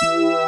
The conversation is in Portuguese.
Música